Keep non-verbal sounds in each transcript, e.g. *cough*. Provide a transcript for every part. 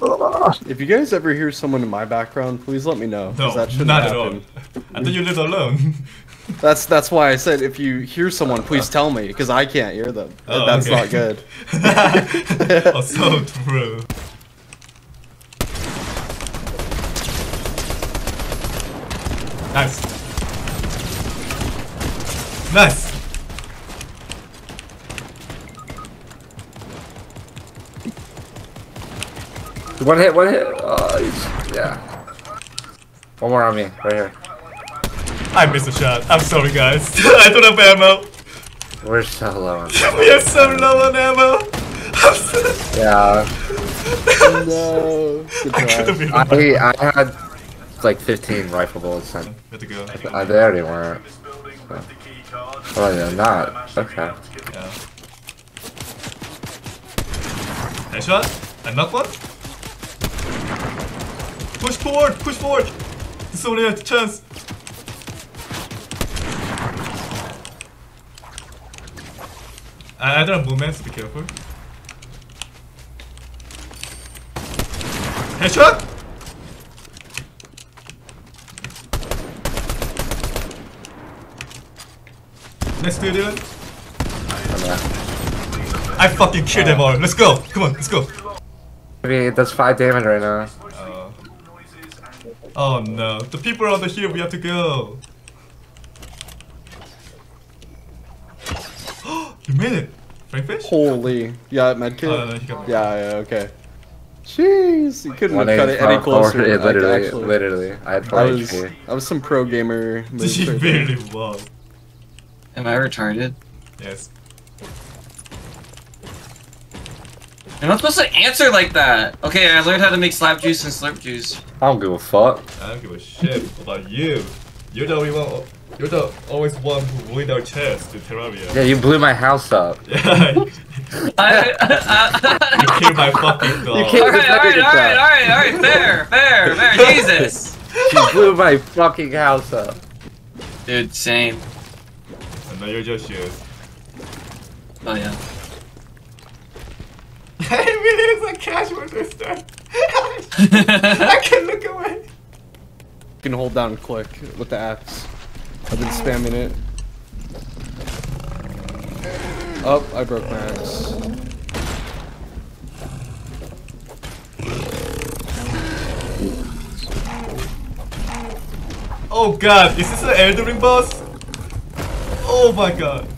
If you guys ever hear someone in my background, please let me know. No, that not at all. I thought you lived alone. *laughs* That's that's why I said if you hear someone, please tell me because I can't hear them. Oh, that's okay. not good. *laughs* oh, so true. Nice. Nice. One hit, one hit. Oh, he's, yeah. One more on me, right here. I missed a shot. I'm sorry, guys. *laughs* I don't have ammo. We're so low on We are so low on ammo. *laughs* Yeah, *laughs* no. Good I could have try. been. I, I had like 15 rifle bullets and Good to go. uh, they already weren't. So. Oh, they're not. Okay. Yeah. Headshot? And knock one? Push forward! Push forward! There's only a chance. I, I don't have movements, be careful. Headshot? Next uh, I fucking killed them all. Let's go. Come on, let's go. I mean, does 5 damage right now. Uh, oh no, the people are on the hill. We have to go. *gasps* you made it, Frankfish. Holy. Yeah, medkit. Oh, no, he. Yeah, yeah, okay. Jeez, you couldn't have cut it any front forward, closer. yeah, like, literally, actually. literally. I had 4 That was, HP. that was some pro gamer. *laughs* moves She right there. really was. Am I retarded? Yes. Am I supposed to answer like that? Okay, I learned how to make slap juice and slurp juice. I don't give a fuck. I don't give a shit about you. You're the only one. You're the always one who win our chest to Terraria. Yeah, you blew my house up. *laughs* Yeah. *laughs* you I, I, killed my fucking dog. You can't- alright, alright, alright, alright, alright, fair, fair, fair, *laughs* Jesus. You blew my fucking house up. Dude, same. And now you're just you. Oh yeah. *laughs* I really is a cash resistor. *laughs* I can look away. You can hold down and click with the X. I've been spamming it. Oh, I broke my axe. Oh god, is this an Elden Ring boss? Oh my god.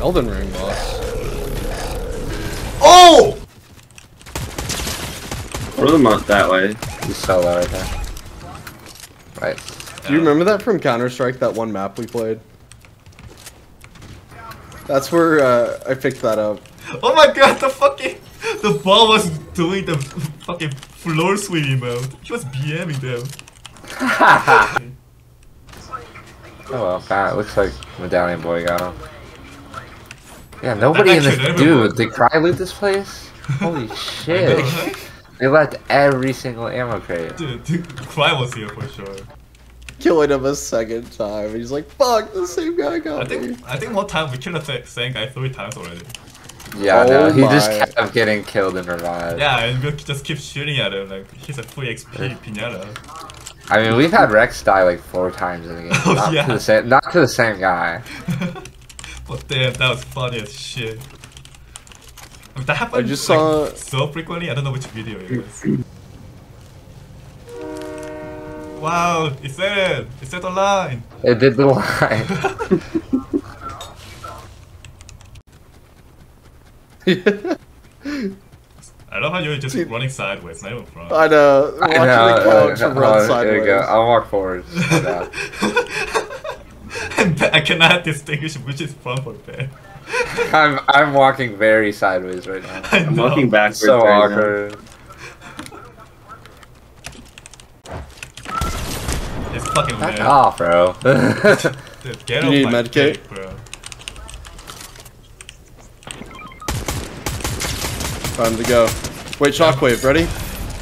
Elden Ring boss. Oh! Throw them out that way. You saw that right there. Right. Do you remember that from Counter Strike? That one map we played. That's where uh, I picked that up. Oh my god, the fucking the ball was doing the fucking floor sweeping mode. He was BMing them. *laughs* Oh well, that looks like Medallion Boy got him. Yeah, nobody in actually this. Dude, worked. did Cry loot this place? *laughs* Holy shit. They left every single ammo crate. Dude, dude, Cry was here for sure. Killing him a second time. He's like, fuck, the same guy I got me. think I think one time we killed the same guy three times already. Yeah, Oh no, he just kept getting killed and revived. Yeah, and we just keep shooting at him like he's a free XP pinata. I mean, we've had Rex die like four times in the game. *laughs* Oh, not, yeah. to the same, not to the same guy. *laughs* but damn, that was funny as shit. I mean, that happened I just like, saw- so frequently. I don't know which video it was. wow, it said it. It said online. It did the line. *laughs* I love how you're just See- running sideways, not even front. I know. I know, the couch uh, and run hold on, Here we go. I'll walk forward. *laughs* Yeah. *laughs* and I cannot distinguish which is front or back. I'm I'm walking very sideways right now. I I'm know. walking backwards So right awkward. It's fucking Back weird. off, bro. *laughs* Dude, get You off need my medkit? dick, bro. Time to go. Wait, shockwave, ready? *laughs*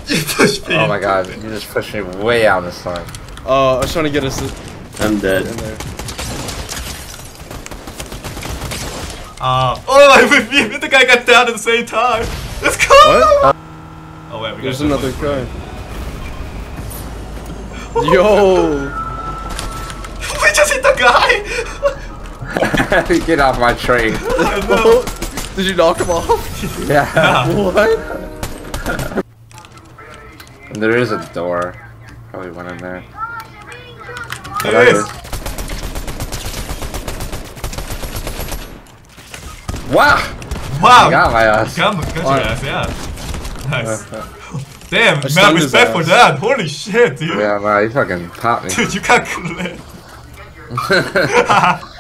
You pushed me. oh my god, you just pushed me way out in the sun. Uh, I was trying to get us. I'm dead. There. Ah. oh, I *laughs* with me, the guy got down at the same time. Let's go! What? Oh wait, we There's another guy. *laughs* Yo! *laughs* We just hit the guy! Get off my train. Did you knock him off? Yeah. What? there is a door. Probably went in there. There is! Wow! Wow! Got my ass. Got, got your Alright. ass, yeah. Nice. *laughs* Damn, man, stunned his respect for that. Holy shit, dude. Yeah, man, he fucking popped me. Dude, you can't clip. *laughs* *laughs*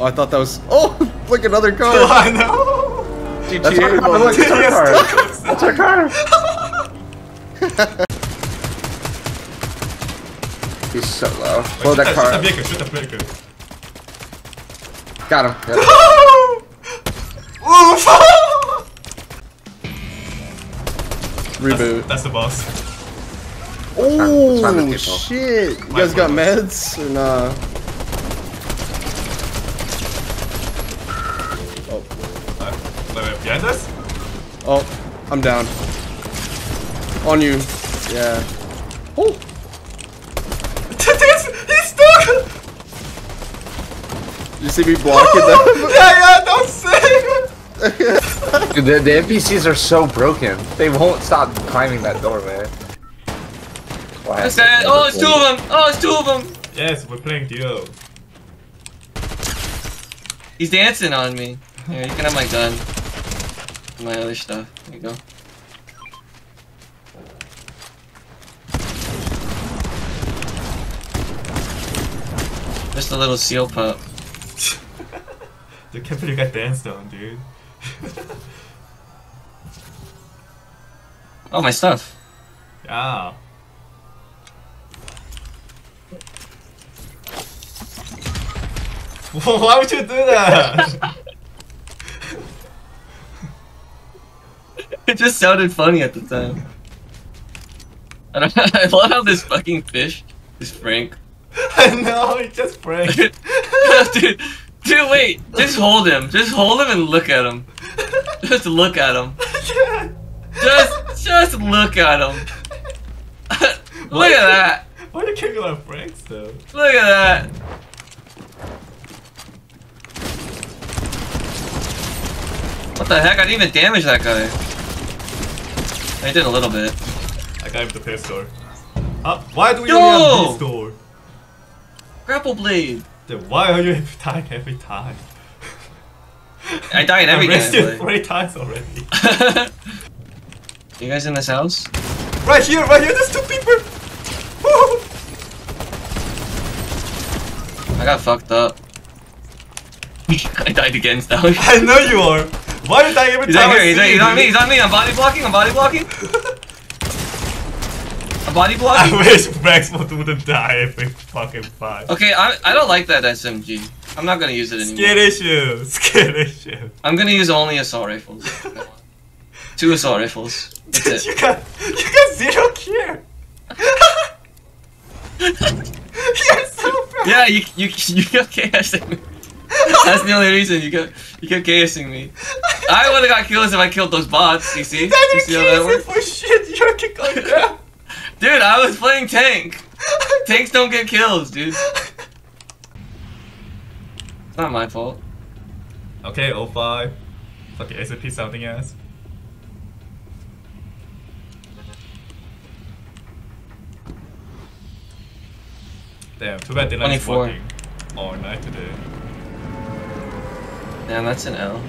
Oh, I thought that was. Oh, look another car. I know. That's our car. Look, it's our car. That's our car. He's so low. Blow that Shoot car. the up. vehicle, shoot the vehicle. Got him. Yep. *laughs* Reboot. That's the boss. Let's find the Oh shit! You guys got meds or nah? Oh, Uh, wait, wait, behind us? oh, I'm down. On you. Yeah. Oh, He's, *laughs* he's stuck! You see me blocking them? *laughs* yeah, yeah, don't say it! Dude, the, the NPCs are so broken. They won't stop climbing that door, man. What's that? Oh, it's two of them. Oh, it's two of them. Yes, we're playing duo. He's dancing on me. Here, you can have my gun. My other stuff. There you go. Just a little seal pup. The you got danced on, dude. Oh, my stuff. Yeah. *laughs* Why would you do that? *laughs* It just sounded funny at the time. *laughs* I don't I love how this fucking fish is Frank. I know, he just Frank. dude, dude, wait. Just hold him. Just hold him and look at him. Just look at him. yeah. Just, just look at him. *laughs* look at that. Why are you kicking my pranks though? Look at that. What the heck? I didn't even damage that guy. I did a little bit. I got him the pistol. Uh, why do Yo! only have pistol? Grapple blade. Then why are you *laughs* dying every time? I die in *laughs* every I rested game. three times already. *laughs* you guys in this house? Right here, right here, there's two people! Woo! I got fucked up. I died again, now. I know you are! Why are you dying every He's time right I he's, see right, he's on me, he's on me, I'm body blocking, I'm body blocking. I'm body I wish Max wouldn't die every fucking fight. Okay, I, I don't like that SMG. I'm not gonna use it anymore. Scared issue, *laughs* scared issue. I'm gonna use only assault rifles. *laughs* Two assault rifles. That's *laughs* Dude, it. you got, you got zero care! You're so proud! Yeah, you you you kept KSing me. That's the only reason you kept you kept KSing me. I would have got kills if I killed those bots. You see? That You see how that works? for shit, you're on down! Dude, I was playing tank. Tanks don't get kills, dude. It's not my fault. Okay, 05. Fucking SAP something else. Damn, too bad Dylan is 24. working all night today. Damn, that's an L.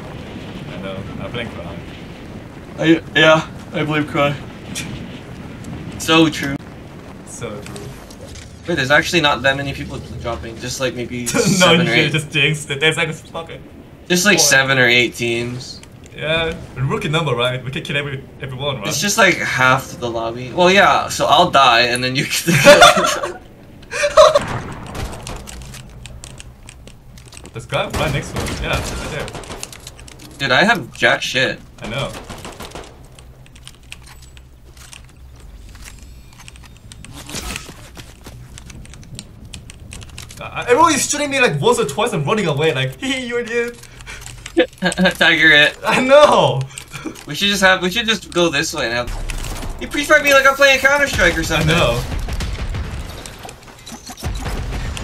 I know, I'm cry. I, yeah, I believe cry. So true. So true. Wait, there's actually not that many people dropping. Just like maybe *laughs* no, seven or eight. just jinx it. There's like a fucking. Just like Four. seven or eight teams. Yeah, a rookie number, right? We can kill every, everyone, right? It's just like half the lobby. Well, yeah. So I'll die, and then you the *laughs* This guy right next to us. Yeah, right there. Dude, I have jack shit. I know. Everyone is shooting me like once or twice and running away like, hee, you're dead. Tiger it. I know. We should just have. We should just go this way now. have. You prefer me like I'm playing Counter Strike or something. I something.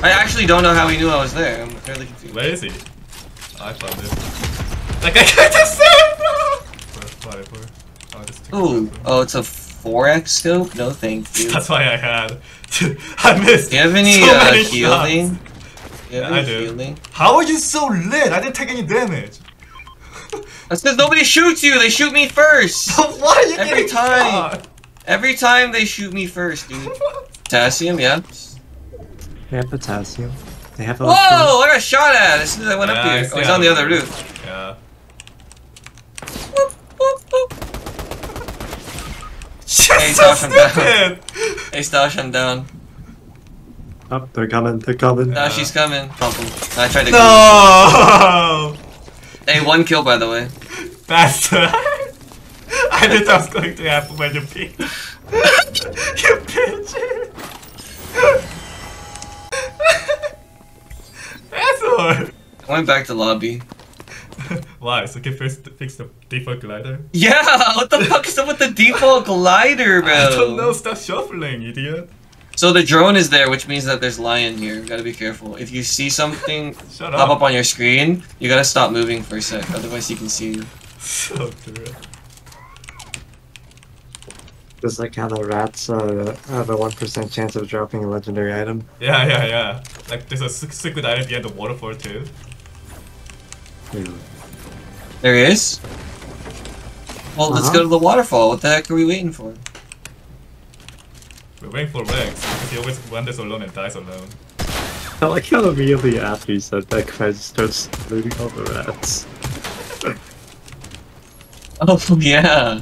know. I actually don't know how he knew I was there. I'm fairly confused. Where is he? I found it. Like *laughs* I can't just save. Whatever. I'll just take Ooh. Oh, it's a 4x scope. No, thank you. That's why I had. *laughs* I missed. Do you have any so uh, many shots. Yeah, I any do. healing? How are you so lit? I didn't take any damage. *laughs* That's because nobody shoots you. They shoot me first. *laughs* Why are you Every getting time. shot? Every time they shoot me first, dude. *laughs* Potassium, yeah. They have potassium. They have Whoa! I got shot at as soon as I went Yeah, up here. see Oh, he's on the other roof. Yeah. Whoop, whoop, whoop. She's Josh, I'm down. stupid. Hey, Stash, I'm down. Oh, they're coming. They're coming. Now she's coming. Pump him. I tried to. No. *laughs* Hey, one kill by the way. *laughs* Bastard. *laughs* I knew that was going to happen when you peeked. you bitch. Asshole. I went back to lobby. Why? So can first fix the default glider? Yeah, what the fuck is up with the default glider, bro? I don't know. Stop shuffling, idiot. So the drone is there, which means that there's lion here. You gotta be careful. If you see something *laughs* Shut pop up. up on your screen, you gotta stop moving for a sec, otherwise he can see you. So true. Just like how the rats uh, have a 1% chance of dropping a legendary item. Yeah, yeah, yeah. Like there's a secret item behind the end of waterfall too. There is? Well, let's Uh-huh. go to the waterfall. What the heck are we waiting for? We're waiting for Rex because he always wanders alone and dies alone. I like how immediately after you said that, Fred starts looting all the rats. *laughs* Oh, yeah.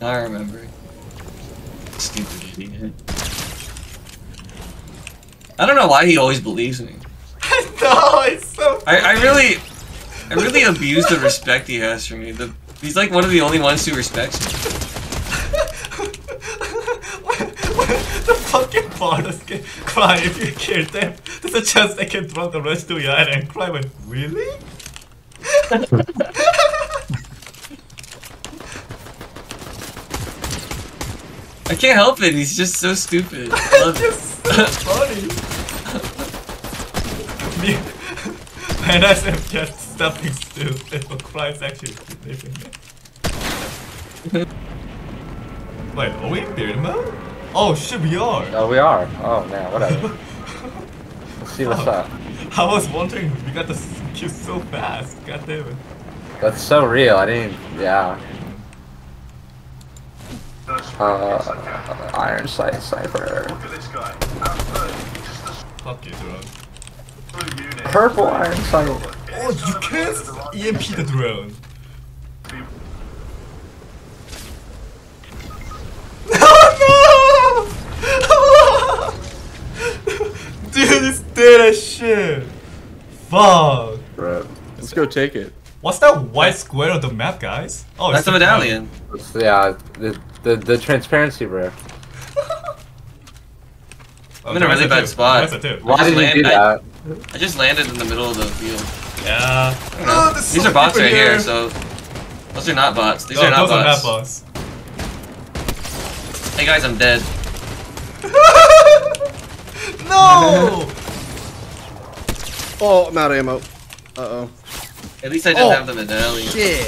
I remember. Stupid idiot. I don't know why he always believes me. *laughs* no, it's so. I, I really, I really *laughs* abuse the respect he has for me. The, he's like one of the only ones who respects me. the borders can cry if you kill them. There's a chance they can throw the rest to your head and cry when, really? *laughs* I can't help it. He's just so stupid. I *laughs* love it. So funny. Me, as I'm just stopping stupid, but cries actually living it. Wait, are we in beard mode? Oh shit, we are. Oh, we are. Oh man, whatever. *laughs* Let's see what's up. I was wondering, we got the queue so fast. God damn it. That's so real. I didn't. Yeah. Uh, Iron Sight Sniper. Fuck you, drone. Purple Iron Sight. Oh, you can't EMP the drone. Oh no! Dude, it's dead as shit. Fuck. Bro. Let's go take it. What's that white square on the map, guys? Oh, That's it's the medallion. It's- yeah, the, the the transparency, bro. *laughs* Oh, I'm in a really bad spot. Teresa. Why just did you do I- that? I just landed in the middle of the field. Yeah. I don't know. Oh, there's These so are bots right people here, so those are not bots. These No, are not those are not bots. Hey guys, I'm dead. No! *laughs* Oh, I'm out of ammo. Uh oh. At least I didn't Oh. have the medallion. Shit.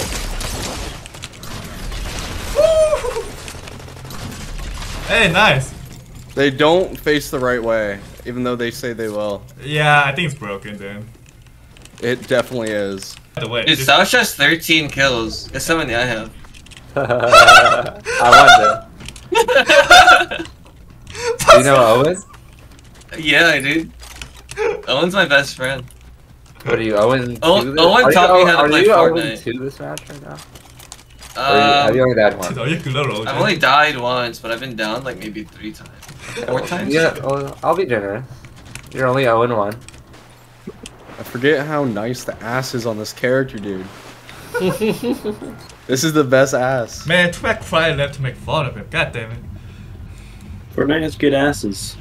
hey, nice. They don't face the right way, even though they say they will. Yeah, I think it's broken then. It definitely is. By the way, Dude, this- Stoush has 13 kills. Guess how many I have? *laughs* *laughs* I wonder. Do you know Owen? Yeah, I do. Owen's my best friend. What are you, Owen? Owen- two this- Owen are you- taught me how to play Fortnite. are you Owen two this match right now? Or are you, um, have you only died Dude, one? are you good or I've only died once, but I've been down like maybe three times. Four times? Yeah, well, I'll be generous. You're only 0 and 1. I forget how nice the ass is on this character, dude. this is the best ass. Man, too bad left to make fun of him. God damn it. Fortnite has good asses.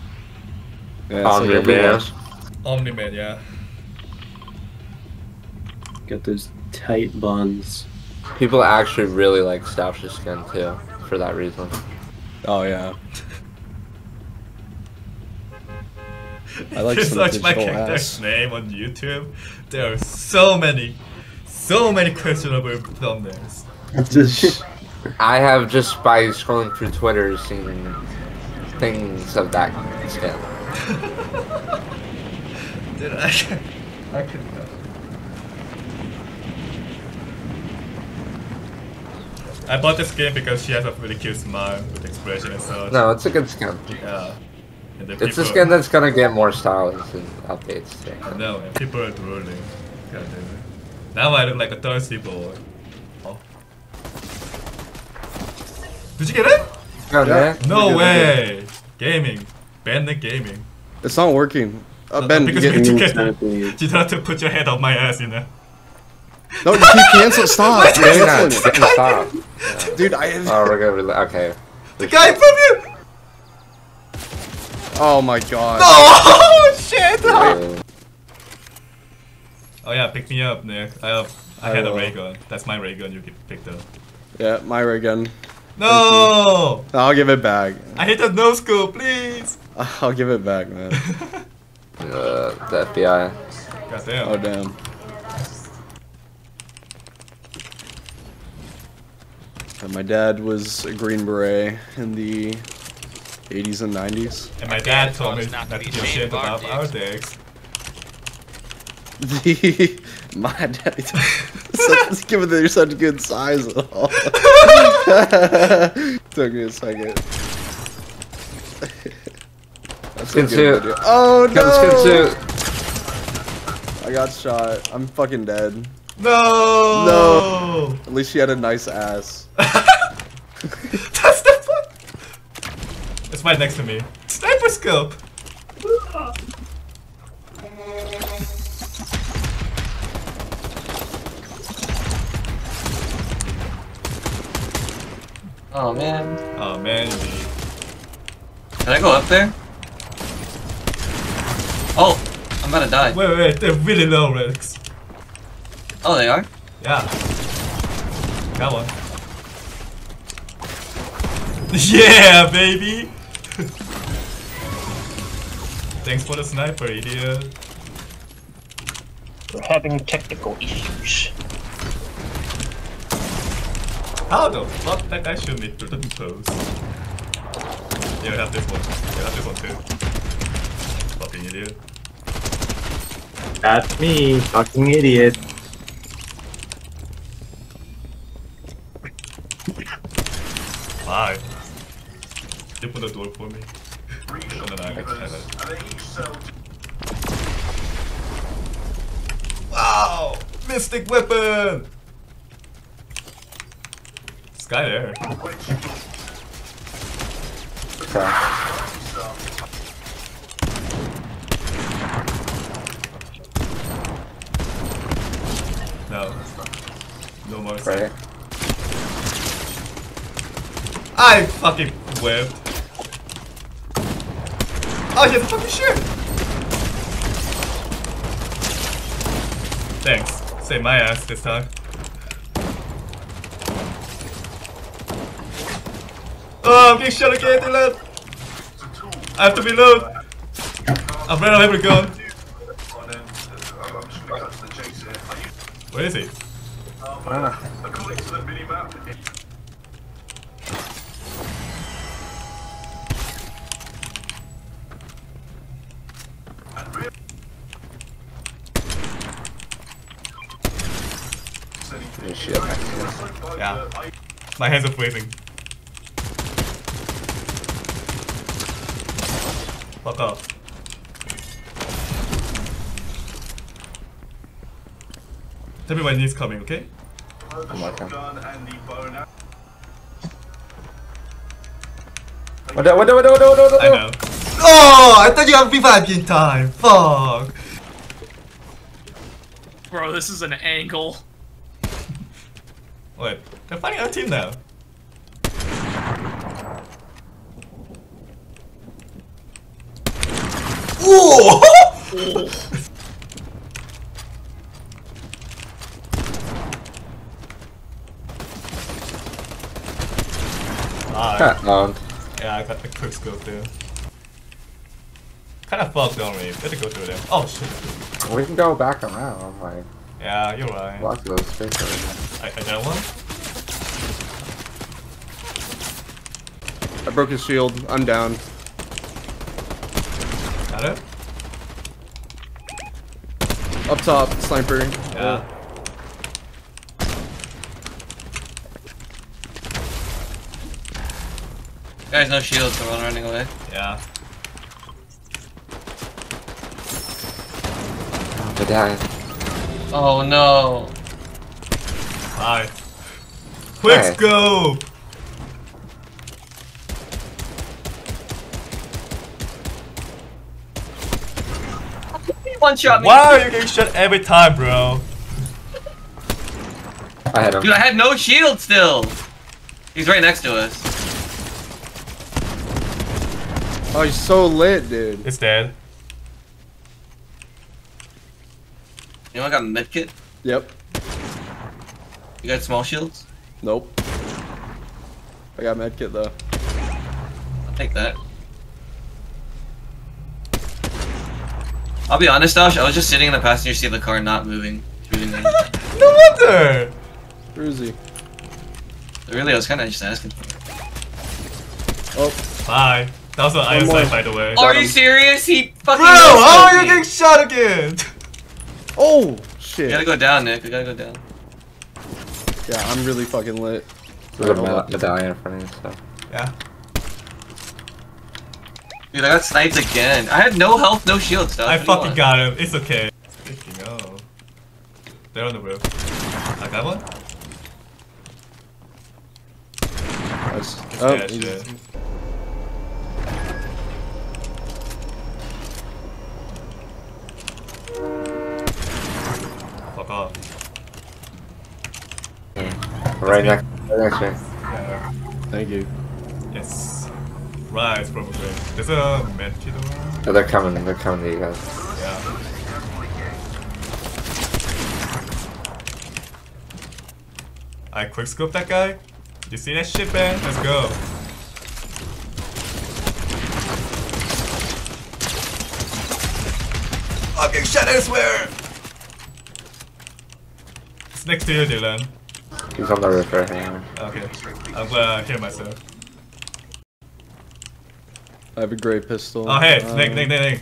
Yeah, Omni you'll be Man. Omni Man, yeah. Got those tight buns. People actually really like Stoush's skin too, for that reason. Oh yeah. *laughs* I like you some search my character's ass. name on YouTube. There are so many, so many questionable thumbnails. *laughs* I have just by scrolling through Twitter seen things of that skin. Dude, I can, *laughs* I can. I bought this game because she has a really cute smile with expression and such. No, it's a good skin. Yeah. And It's a skin that's gonna get more styles and updates too. I know, and people are drooling. God damn it. Now I look like a thirsty boy. Oh. Did you get it? Yeah. man. No way! Gaming. Ban the gaming. It's not working. Uh, No, ben, because you we get, took it. *laughs* Exactly. You don't have to put your head on my ass, you know? no, you keep canceling. Stop. *laughs* You're not stop. it. *laughs* Dude, I. Oh, we're gonna rela- okay. The guy from you! Oh my god. Oh shit! Uh, Oh yeah, pick me up, Nick. I have, I I had a ray gun. That's my ray gun you get picked up. Yeah, my ray gun. No! I'll give it back. I hit the no scope, please! *laughs* I'll give it back, man. uh, *laughs* the FBI. God damn. Oh damn. And my dad was a Green Beret in the 80s and 90s. And my dad told me Not not to to be give shit of our about our dicks. *laughs* The my daddy such, given that you're such a good size at all. Took me a second. That's a Skin suit. video. Oh no! Skin suit. I got shot. I'm fucking dead. No! No. At least she had a nice ass. *laughs* That's the fuck! It's right next to me. Sniper scope! Oh man. Oh man. Can I go up there? About to die. Wait, wait, they're really low, Rex. Oh, they are? Yeah. Come on. Yeah, baby! *laughs* Thanks for the sniper, idiot. We're having technical issues. How the fuck that guy shoot me through the post? Yeah, I have this one. Yeah, I have this one too. Fucking idiot. That's me, fucking idiot. Bye. You open the door for me. And then I have it. Wow! Mystic weapon! Sky there. Okay. No. No more. Right. I fucking whipped. Oh, has a fucking shit! Thanks. Save my ass this time. Oh, I'm getting shot again, Dylan! I have to reload! I've ran out of every gun. Where is he? There's shit next to you. Yeah. My hands are freezing. Fuck off. Tell me when he's coming, okay? I'm working. Uh, what the, what the, what the, what the, what the, what the? I know. Oh, I thought you had revive in time. Fuck. Bro, this is an angle. Wait, they're fighting our team now. Ooh! *laughs* Oh. *laughs* Hi. Yeah, I got the quick scope there. Kind of fucked, don't we? We have to go through them. Oh shit. we can go back around. Like, Yeah, you're right. lots of those spaces. I, I got one. I broke his shield. I'm down. Got it. Up top, sniper. Yeah. Guys, no shields, so I'm running away. Yeah. Medallion. Oh no. Hi. Quick Hi. scope. One shot me. Why are you getting shot every time, bro? I had him. Dude, I had no shield still. He's right next to us. Oh, he's so lit, dude. It's dead. You know I got medkit? Yep. You got small shields? Nope. I got medkit though. I'll take that. I'll be honest, Josh, I was just sitting in the passenger seat of the car not moving. Shooting *laughs* them. No wonder. Where is he? really, I was kinda just asking. Oh, Bye. That was an iron more. sight, by the way. Are you serious? He fucking Bro, how are no-scoped you me. getting shot again? *laughs* oh, We shit. gotta go down, Nick. We gotta go down. Yeah, I'm really fucking lit. There's a Alright, hold med- on. medallion in front of you, so. Yeah. Dude, I got sniped again. I had no health, no shield stuff. I fucking got him. It's okay. Speaking of. They're on the roof. I got one? Nice. It's Oh, dead, he's- shit. Fuck off. Right next, right next to me. Yeah. Thank you. Yes. Right, probably. There's a medkit around. Oh, they're coming, they're coming to you guys. Yeah. I quickscope that guy. You see that shit, man? Let's go. I'm getting shot elsewhere! It's next to you, Dylan. He's on the roof right here. Okay. I'm gonna heal myself. I have a gray pistol. Oh, hey, Uh, Nick, Nick, Nick, Nick.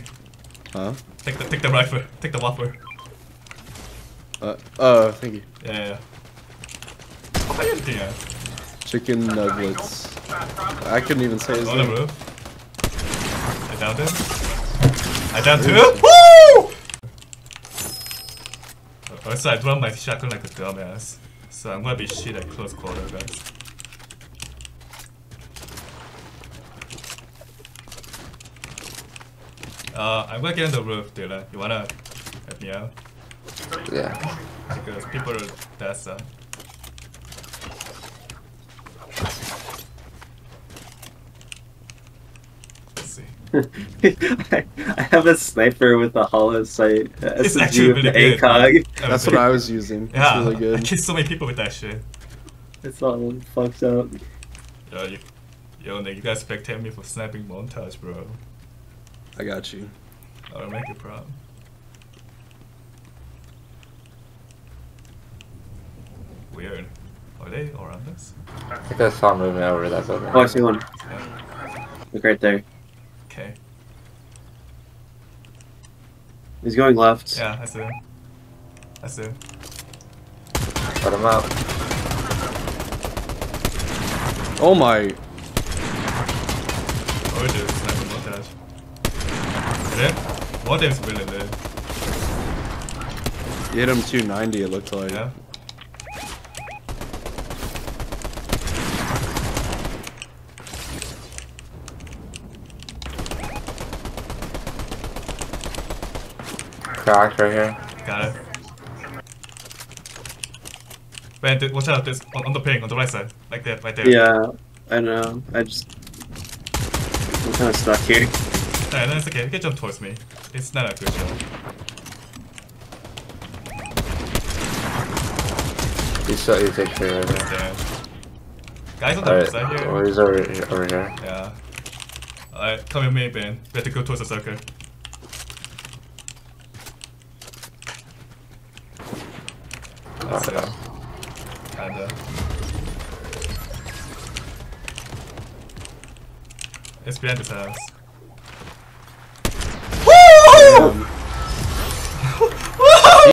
Huh? Take the, take the rifle. Take the waffle. Uh, oh, thank you. Yeah, yeah, yeah. What are you looking at? Chicken nuggets. I couldn't even say his On the roof. I downed him. I downed two. Woo! Also, I dropped my shotgun like a dumbass. So I'm gonna be shit at close quarter, guys. Uh, I'm gonna get on the roof, Dylan. You wanna help me out? Yeah. Because people are that side. Let's see. I, *laughs* I have a sniper with a hollow sight. Uh, a It's actually really good. ACOG. That's what I was using. It's Yeah, really *laughs* I good. killed so many people with that shit. It's all fucked up. Yo, you, yo, Nick, you guys spectate me for snapping montage, bro. I got you. I'll make you proud. Weird. Are they around us? I think I saw him moving over that building. Oh, I see one. Yeah. Look right there. Okay. He's going left. Yeah, I see him. I see him. Put him out. Oh my. Oh, we do sniping montage. Hit him? One of them's really lit. You hit him 290, it looked like. Yeah. Cracked right here. Got it. Man, th- watch out, this on, on the ping, on the right side. Like that, right there. Yeah, I know. I just. I'm kind of stuck here. Alright, then it's okay. You can jump towards me. It's not a good shot. He's so he takes care of it. Guys on the Alright, side here. oh, he's over, over here. Yeah. Alright, come with me, Ben. We have to go towards the circle. It. Kinda. It's behind this house.